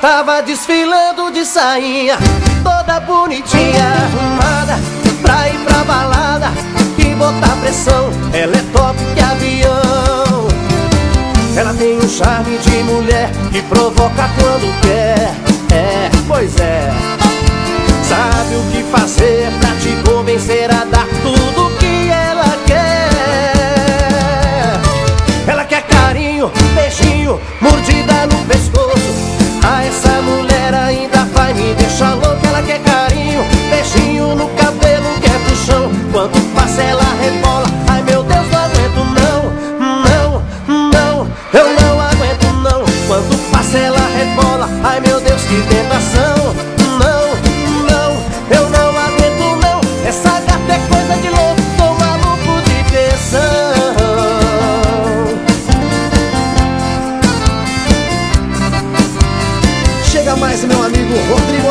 tava desfilando de sainha Toda bonitinha, arrumada Pra ir pra balada e botar pressão Ela é top que avião. Ela tem um charme de mulher Que provoca quando quer É, pois é. Sabe o que fazer pra te convencer a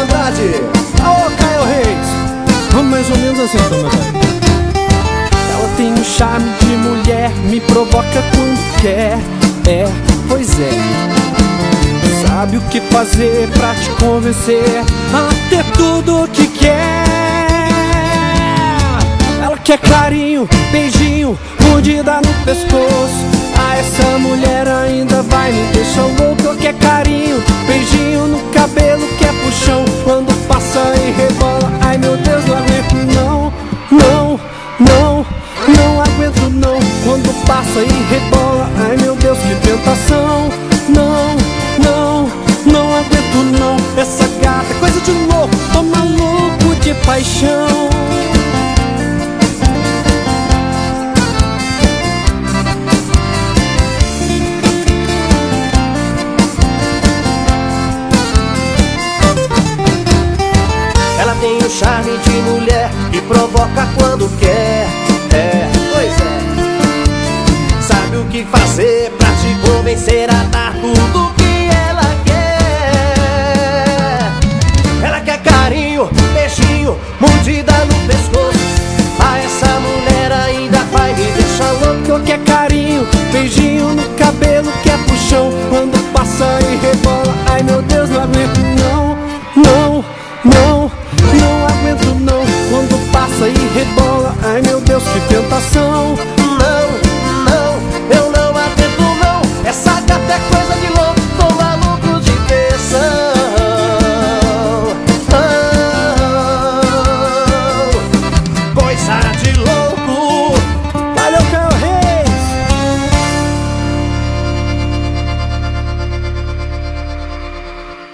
Andrade. Ô, Caio Reis. Vamos mais ou menos assim, então, meu. Ela tem um charme de mulher, me provoca quando quer. É, pois é. Sabe o que fazer pra te convencer a ter tudo o que quer. Ela quer carinho, beijinho, mordida no pescoço. Ah, essa mulher ainda vai me deixar louco. Quer carinho, Quando passa e rebola, ai meu Deus, que tentação. Não, não, não aguento não. Essa gata é coisa de louco, tô maluco de paixão. Ela tem um charme de mulher que provoca quando quer. Será dar tudo que ela quer. Ela quer carinho, beijinho, mordida no pescoço. A essa mulher ainda vai me deixar louco. Eu quero carinho, beijinho.